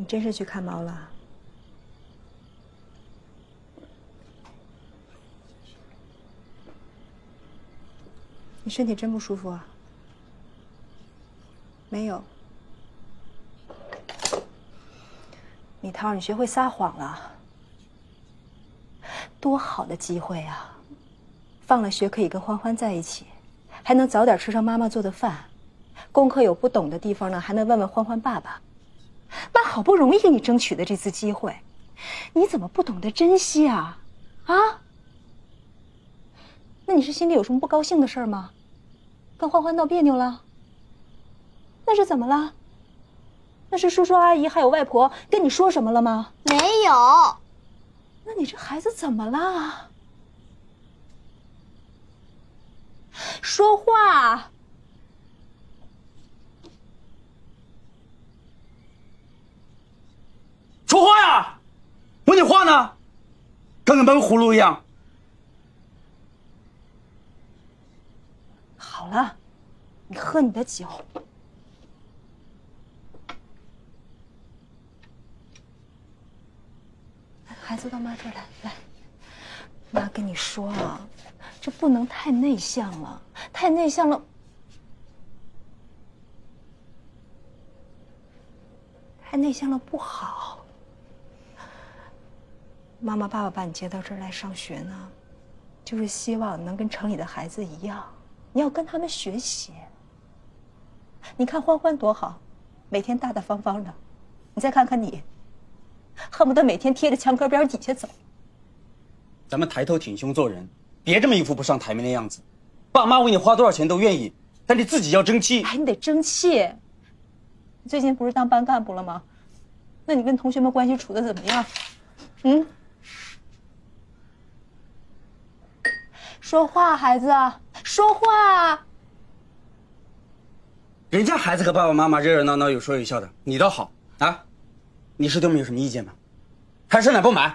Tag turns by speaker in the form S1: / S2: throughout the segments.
S1: 你真是去看猫了？你身体真不舒服啊？没有。米涛，你学会撒谎了。多好的机会啊！放了学可以跟欢欢在一起，还能早点吃上妈妈做的饭。功课有不懂的地方呢，还能问问欢欢爸爸。那好不容易给你争取的这次机会，你怎么不懂得珍惜啊？啊？那你是心里有什么不高兴的事吗？跟欢欢闹别扭了？那是怎么了？那是叔叔阿姨还有外婆跟你说什么了吗？
S2: 没有。
S1: 那你这孩子怎么了？说话！
S3: 说话呀！问你话呢，跟个闷葫芦一样。
S1: 好了，你喝你的酒。孩子到妈这儿来，来，妈跟你说啊，这不能太内向了，太内向了，太内向了不好。妈妈、爸爸把你接到这儿来上学呢，就是希望能跟城里的孩子一样，你要跟他们学习。你看欢欢多好，每天大大方方的，你再看看你。恨不得每天贴着墙根边底下走。
S3: 咱们抬头挺胸做人，别这么一副不上台面的样子。爸妈为你花多少钱都愿意，但你自己要争气。
S1: 哎，你得争气。你最近不是当班干部了吗？那你跟同学们关系处的怎么样？嗯？说话，孩子，说话。
S3: 人家孩子和爸爸妈妈热热闹闹，有说有笑的，你倒好啊！你是对我们有什么意见吗？还是哪不满？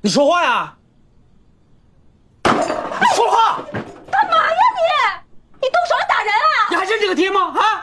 S3: 你说话呀！你说话！
S1: 干嘛呀你？你动手打人啊！你
S3: 还认这个爹吗？啊！